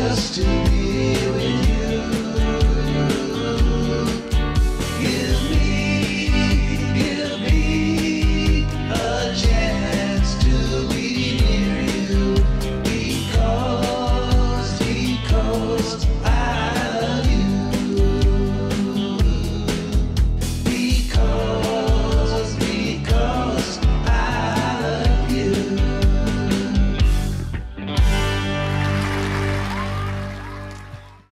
Just, to be with you.